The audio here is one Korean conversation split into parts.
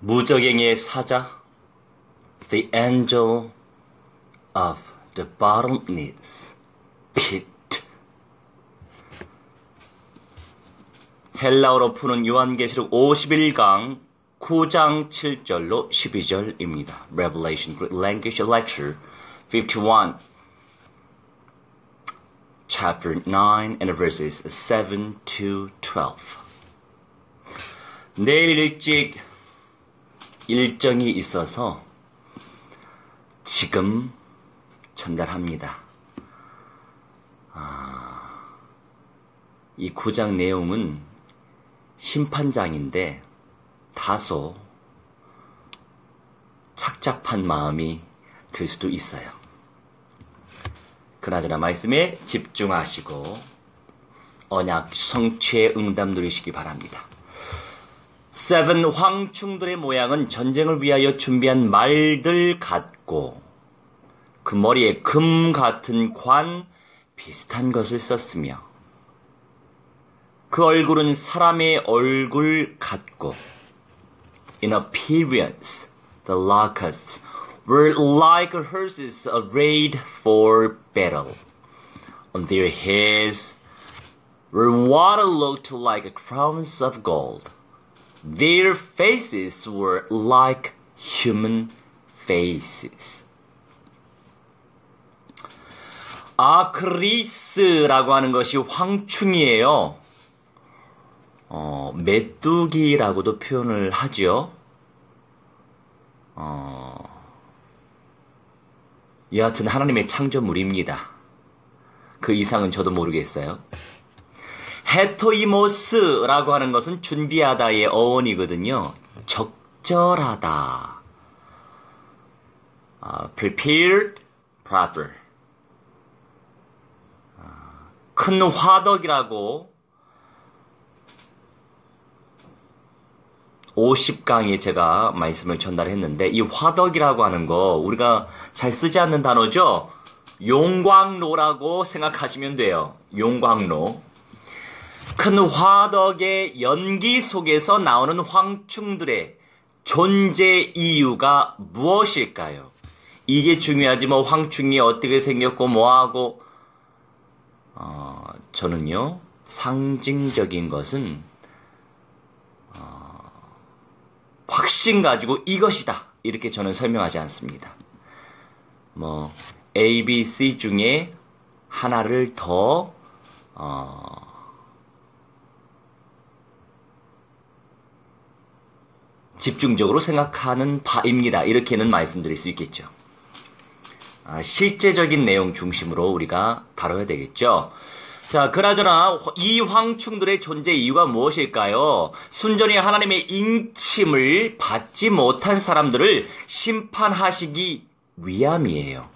무적행의 사자, the angel of the bottomless pit. 헬라어로 푸는 요한계시록 51강 9장 7절로 12절입니다. Revelation Greek Language Lecture 51 chapter 9 and verses 7 to 12 내일 일찍 일정이 있어서 지금 전달합니다. 아, 이 구장 내용은 심판장인데 다소 착잡한 마음이 들 수도 있어요. 그나저나 말씀에 집중하시고 언약 성취의 응답 누리시기 바랍니다. 세븐 황충들의 모양은 전쟁을 위하여 준비한 말들 같고 그 머리에 금 같은 관 비슷한 것을 썼으며 그 얼굴은 사람의 얼굴 같고 In appearance, the locusts were like horses arrayed for battle. On their heads were what looked like crowns of gold. Their faces were like human faces. 아크리스라고 하는 것이 황충이에요. 어, 메뚜기라고도 표현을 하죠. 어, 여하튼 하나님의 창조물입니다. 그 이상은 저도 모르겠어요. 헤토이모스라고 하는 것은 준비하다의 어원이거든요. 적절하다. Uh, prepared, proper. Uh, 큰 화덕이라고 50강에 제가 말씀을 전달했는데 이 화덕이라고 하는 거 우리가 잘 쓰지 않는 단어죠. 용광로라고 생각하시면 돼요. 용광로. 큰 화덕의 연기 속에서 나오는 황충들의 존재 이유가 무엇일까요? 이게 중요하지 뭐 황충이 어떻게 생겼고 뭐하고 어, 저는요 상징적인 것은 어, 확신 가지고 이것이다 이렇게 저는 설명하지 않습니다. 뭐 A, B, C 중에 하나를 더 어, 집중적으로 생각하는 바입니다. 이렇게는 말씀드릴 수 있겠죠. 아, 실제적인 내용 중심으로 우리가 다뤄야 되겠죠. 자, 그나저나 이 황충들의 존재 이유가 무엇일까요? 순전히 하나님의 인침을 받지 못한 사람들을 심판하시기 위함이에요.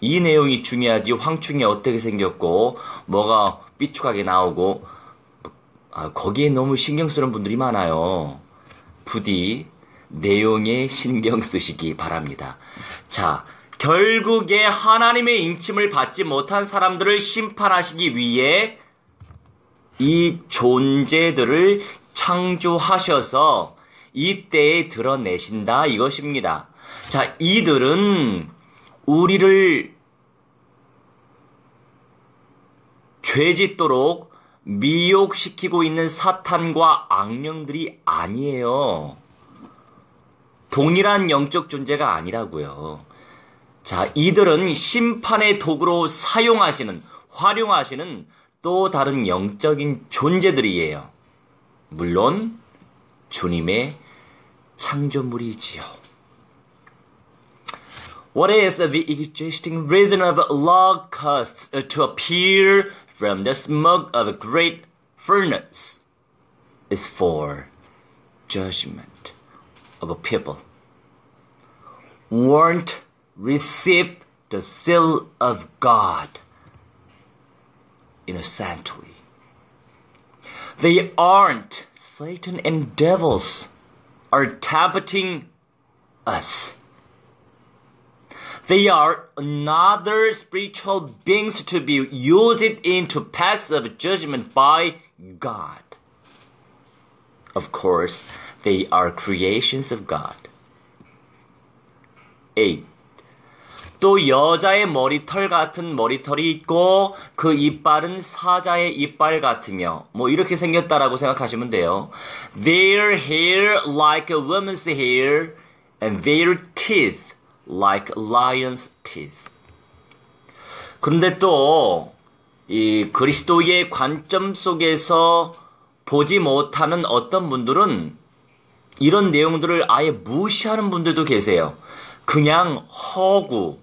이 내용이 중요하지 황충이 어떻게 생겼고 뭐가 삐죽하게 나오고 아, 거기에 너무 신경 쓰는 분들이 많아요. 부디 내용에 신경 쓰시기 바랍니다. 자, 결국에 하나님의 인침을 받지 못한 사람들을 심판하시기 위해 이 존재들을 창조하셔서 이때에 드러내신다 이것입니다. 자, 이들은 우리를 죄 짓도록 미혹시키고 있는 사탄과 악령들이 아니에요. 동일한 영적 존재가 아니라고요. 자, 이들은 심판의 도구로 사용하시는, 활용하시는 또 다른 영적인 존재들이에요. 물론, 주님의 창조물이지요. What is the existing reason of locusts to appear from the smoke of a great furnace? Is for judgment of a people. Weren't received the seal of God innocently. They aren't Satan and devils are targeting us. They are another spiritual beings to be used into passive judgment by God. Of course, they are creations of God. 8. 또 여자의 머리털 같은 머리털이 있고 그 이빨은 사자의 이빨 같으며 뭐 이렇게 생겼다라고 생각하시면 돼요. Their hair like a woman's hair and their teeth like lion's teeth. 그런데 또 이 그리스도의 관점 속에서 보지 못하는 어떤 분들은 이런 내용들을 아예 무시하는 분들도 계세요. 그냥 허구,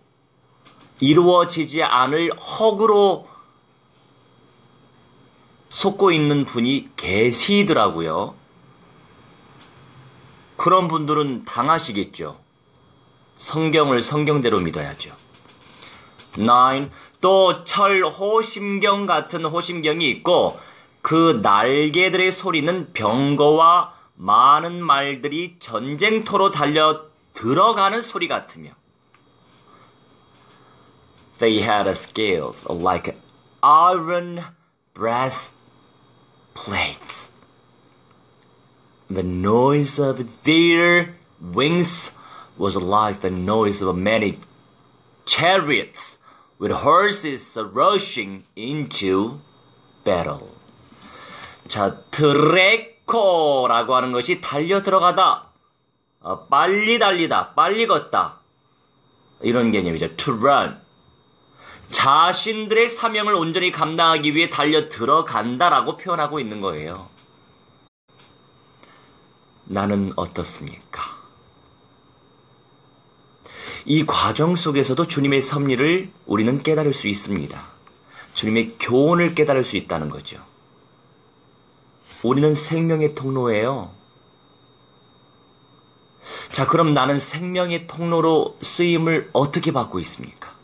이루어지지 않을 허구로 속고 있는 분이 계시더라고요. 그런 분들은 당하시겠죠. 성경을 성경대로 믿어야죠. 9. 또 철호심경 같은 호심경이 있고 그 날개들의 소리는 병거와 많은 말들이 전쟁터로 달려 들어가는 소리 같으며 They had scales like iron brass plates. The noise of their wings was like the noise of many chariots with horses rushing into battle. 자, 드레코라고 하는 것이 달려 들어가다. 어, 빨리 달리다, 빨리 걷다. 이런 개념이죠. to run. 자신들의 사명을 온전히 감당하기 위해 달려 들어간다라고 표현하고 있는 거예요. 나는 어떻습니까? 이 과정 속에서도 주님의 섭리를 우리는 깨달을 수 있습니다. 주님의 교훈을 깨달을 수 있다는 거죠. 우리는 생명의 통로예요. 자, 그럼 나는 생명의 통로로 쓰임을 어떻게 받고 있습니까?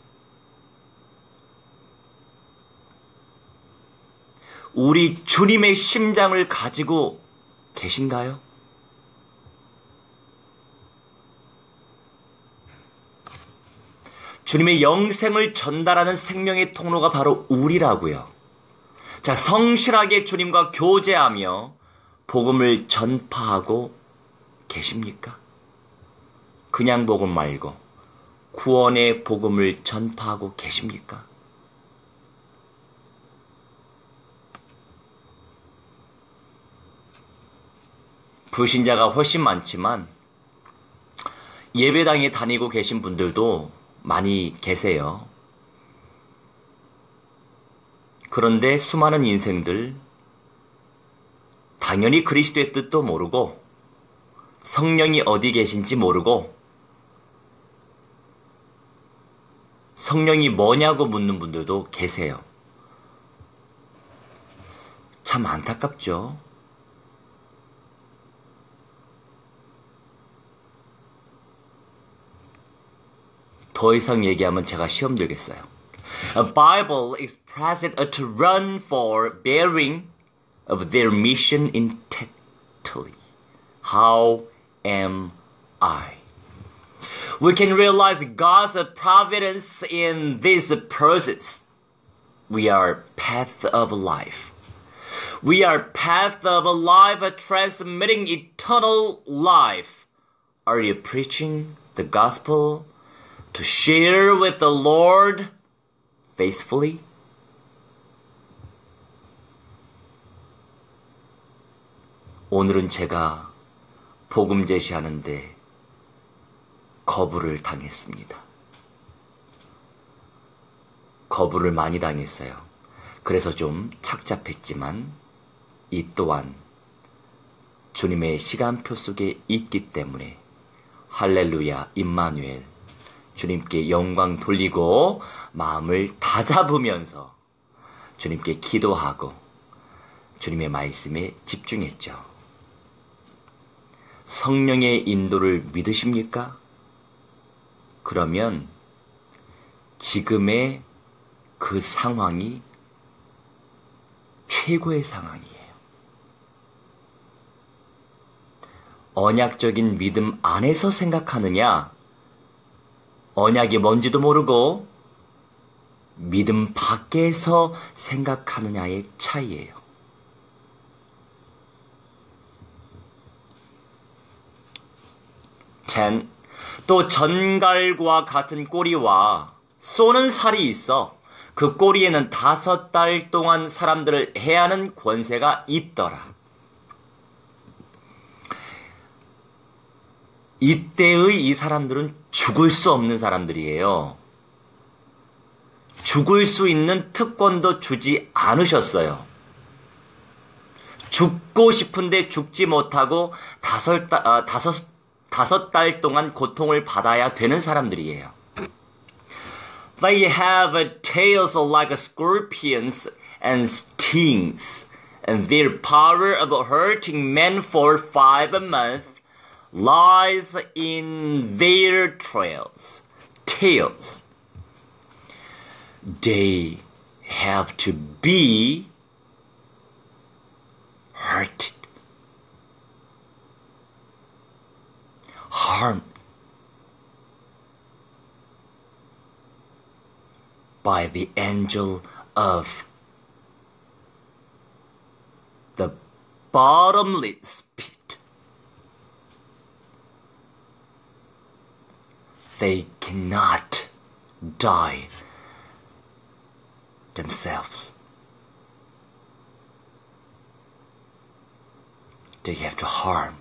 우리 주님의 심장을 가지고 계신가요? 주님의 영생을 전달하는 생명의 통로가 바로 우리라고요. 자, 성실하게 주님과 교제하며 복음을 전파하고 계십니까? 그냥 복음 말고 구원의 복음을 전파하고 계십니까? 불신자가 훨씬 많지만 예배당에 다니고 계신 분들도 많이 계세요. 그런데 수많은 인생들 당연히 그리스도의 뜻도 모르고 성령이 어디 계신지 모르고 성령이 뭐냐고 묻는 분들도 계세요. 참 안타깝죠. 더 이상 얘기하면 제가 시험 들겠어요. A Bible is present to run for bearing of their mission intently. How am I? We can realize God's providence in this process. We are path of life. We are path of life transmitting eternal life. Are you preaching the gospel to share with the Lord faithfully? 오늘은 제가 복음 제시하는데 거부를 당했습니다. 거부를 많이 당했어요. 그래서 좀 착잡했지만 이 또한 주님의 시간표 속에 있기 때문에 할렐루야 임마누엘 주님께 영광 돌리고 마음을 다잡으면서 주님께 기도하고 주님의 말씀에 집중했죠. 성령의 인도를 믿으십니까? 그러면 지금의 그 상황이 최고의 상황이에요. 언약적인 믿음 안에서 생각하느냐, 언약이 뭔지도 모르고 믿음 밖에서 생각하느냐의 차이예요. 또 전갈과 같은 꼬리와 쏘는 살이 있어 그 꼬리에는 다섯 달 동안 사람들을 해하는 권세가 있더라. 이때의 이 사람들은 죽을 수 없는 사람들이에요. 죽을 수 있는 특권도 주지 않으셨어요. 죽고 싶은데 죽지 못하고 다섯, 달, 아, 다섯, 다섯 달 동안 고통을 받아야 되는 사람들이에요. They have tails like scorpions and stings, and their power of hurting men for five months lies in their trails, tails. They have to be hurted, harmed by the angel of the bottomless pit. They cannot die themselves. They have to harm.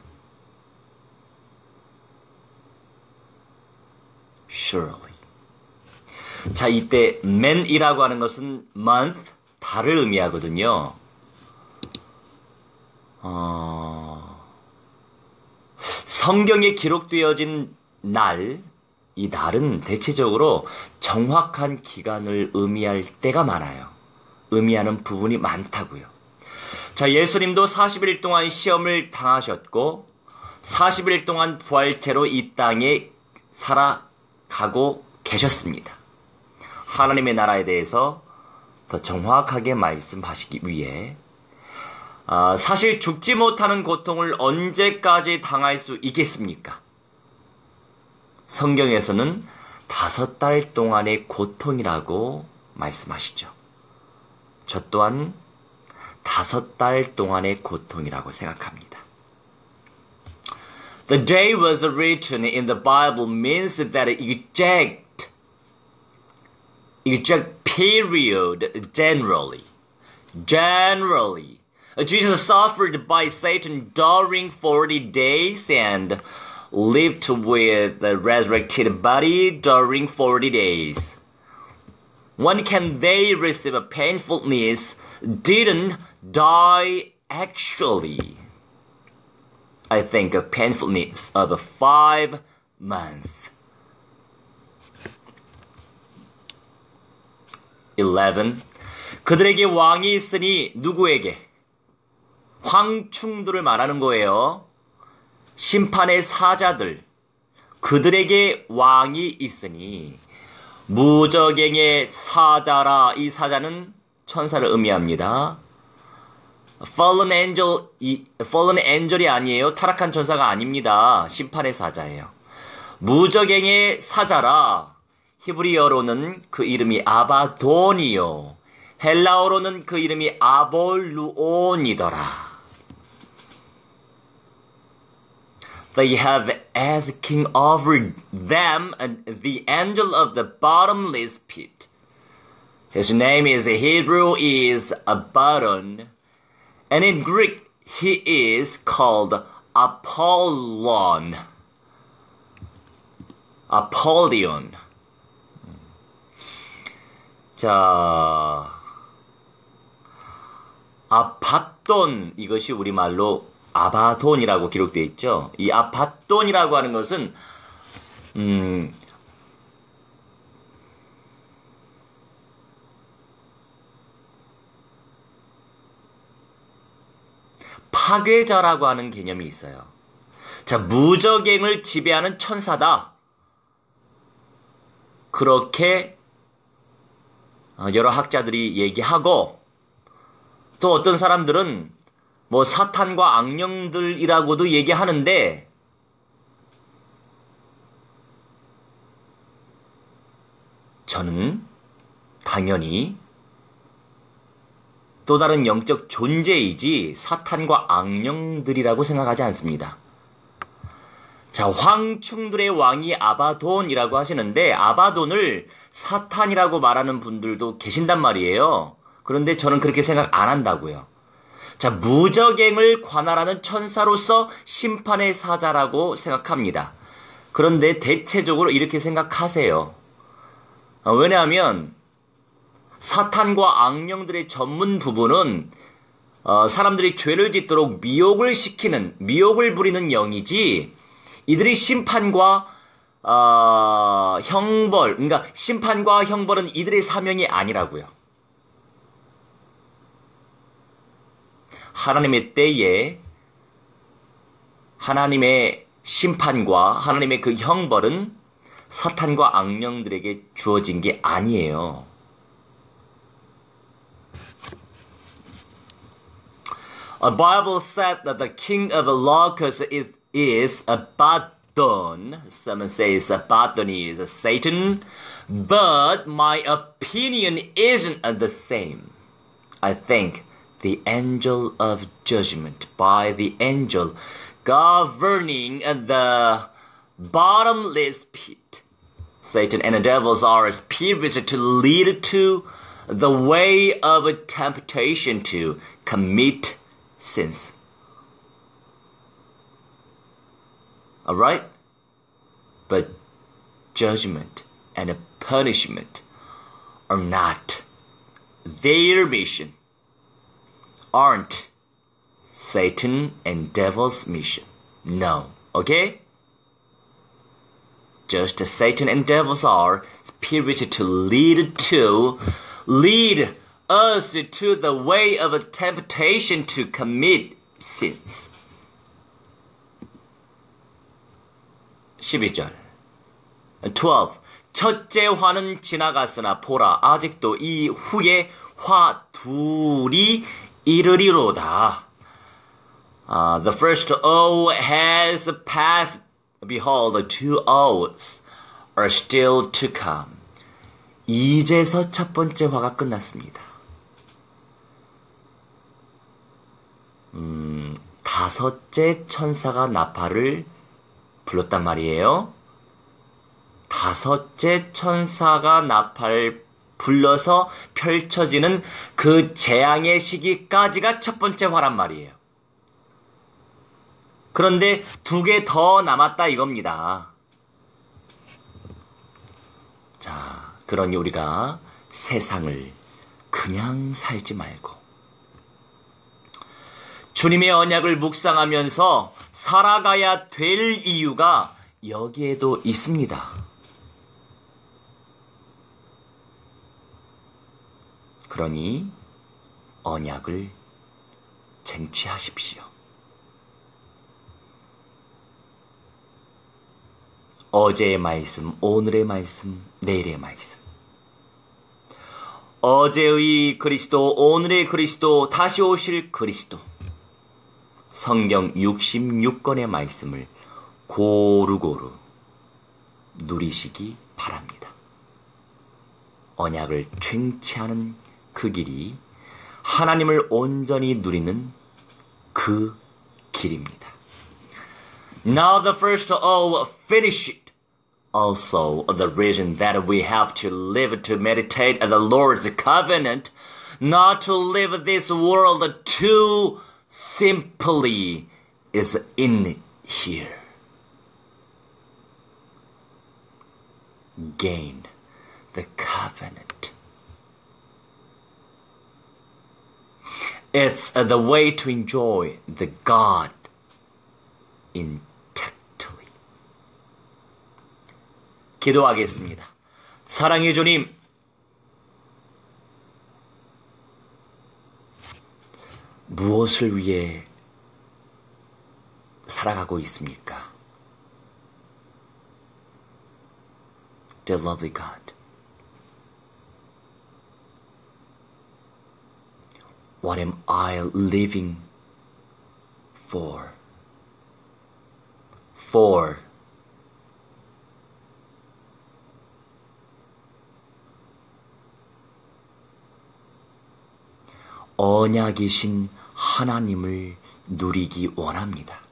Surely. 자, 이때 man이라고 하는 것은 month, 달을 의미하거든요. 어... 성경에 기록되어진 날, 이 날은 대체적으로 정확한 기간을 의미할 때가 많아요. 의미하는 부분이 많다고요. 자, 예수님도 40일 동안 시험을 당하셨고 40일 동안 부활체로 이 땅에 살아가고 계셨습니다. 하나님의 나라에 대해서 더 정확하게 말씀하시기 위해 아, 사실 죽지 못하는 고통을 언제까지 당할 수 있겠습니까? 성경에서는 다섯 달 동안의 고통이라고 말씀하시죠. 저 또한 다섯 달 동안의 고통이라고 생각합니다. The day was written in the Bible means that exact, exact period generally. Generally. Jesus suffered by Satan during 40 days and lived with the resurrected body during 40 days. When can they receive a painful news didn't die actually? I think a painful news of five months. 11. 그들에게 왕이 있으니 누구에게? 황충들을 말하는 거예요. 심판의 사자들, 그들에게 왕이 있으니 무적행의 사자라 이 사자는 천사를 의미합니다. fallen angel, 이, fallen angel이 아니에요. 타락한 천사가 아닙니다. 심판의 사자예요. 무적행의 사자라 히브리어로는 그 이름이 아바돈이요. 헬라어로는 그 이름이 아볼루온이더라. They have as king over them the angel of the bottomless pit. His name is Hebrew is Abaddon, and in Greek he is called Apollon. Apollyon. 자, 아바돈 이것이 우리말로 아바돈이라고 기록되어 있죠. 이 아바돈이라고 하는 것은 음, 파괴자라고 하는 개념이 있어요. 자, 무적행을 지배하는 천사다. 그렇게 어, 여러 학자들이 얘기하고 또 어떤 사람들은 뭐 사탄과 악령들이라고도 얘기하는데 저는 당연히 또 다른 영적 존재이지 사탄과 악령들이라고 생각하지 않습니다. 자, 황충들의 왕이 아바돈이라고 하시는데 아바돈을 사탄이라고 말하는 분들도 계신단 말이에요. 그런데 저는 그렇게 생각 안 한다고요. 자, 무적행을 관할하는 천사로서 심판의 사자라고 생각합니다. 그런데 대체적으로 이렇게 생각하세요. 어, 왜냐하면 사탄과 악령들의 전문 부분은 어, 사람들이 죄를 짓도록 미혹을 시키는 미혹을 부리는 영이지 이들이 심판과 어, 형벌 그러니까 심판과 형벌은 이들의 사명이 아니라고요. 하나님의 때에 하나님의 심판과 하나님의 그 형벌은 사탄과 악령들에게 주어진 게 아니에요. A Bible said that the king of the locusts is, is Abaddon. Some say it's Abaddon is Satan. But my opinion isn't the same. I think the angel of judgment by the angel governing the bottomless pit. Satan and the devils are as spirits to lead to the way of temptation to commit sins. Alright? But judgment and punishment are not their mission, aren't Satan and devil's mission. No. Okay? Just as Satan and devils are spirited to lead to lead us to the way of temptation to commit sins. 12절 12. 첫째 화는 지나갔으나 보라 아직도 이 후에 화 둘이 이르리로다. Uh, the first O has passed. Behold, the two O's are still to come. 이제서 첫 번째 화가 끝났습니다. 음, 다섯째 천사가 나팔을 불렀단 말이에요. 다섯째 천사가 나팔 불러서 펼쳐지는 그 재앙의 시기까지가 첫 번째 화란 말이에요. 그런데 두 개 더 남았다 이겁니다. 자, 그러니 우리가 세상을 그냥 살지 말고 주님의 언약을 묵상하면서 살아가야 될 이유가 여기에도 있습니다. 그러니 언약을 쟁취하십시오. 어제의 말씀, 오늘의 말씀, 내일의 말씀. 어제의 그리스도, 오늘의 그리스도, 다시 오실 그리스도. 성경 66권의 말씀을 고루고루 누리시기 바랍니다. 언약을 쟁취하는 그 길이 하나님을 온전히 누리는 그 길입니다. Now the first O finish it. Also the reason that we have to live to meditate the Lord's covenant, not to live this world too simply is in here. Gain the covenant. It's the way to enjoy the God intently. 기도하겠습니다. 사랑의 주님, 무엇을 위해 살아가고 있습니까? Dear lovely God, what am I living for? For 언약이신 하나님을 누리기 원합니다.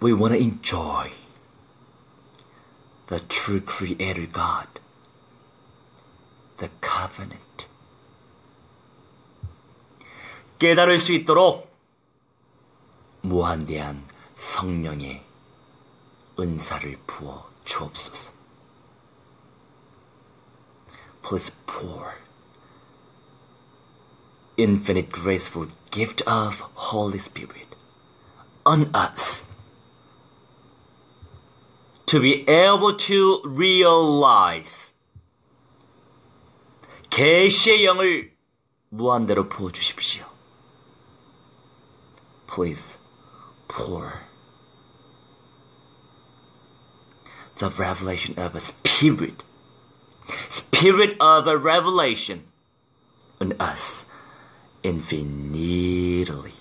we want to enjoy the true Creator God, the covenant. 깨달을 수 있도록 무한대한 성령의 은사를 부어 주옵소서. Please pour infinite graceful gift of Holy Spirit on us to be able to realize 계시의 영을 무한대로 부어 주십시오. Please pour the revelation of a spirit, spirit of a revelation on us infinitely.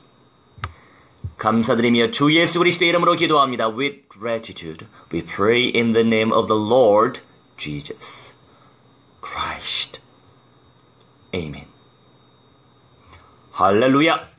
감사드리며 주 예수 그리스도의 이름으로 기도합니다. With gratitude, we pray in the name of the Lord Jesus Christ. Amen. 할렐루야.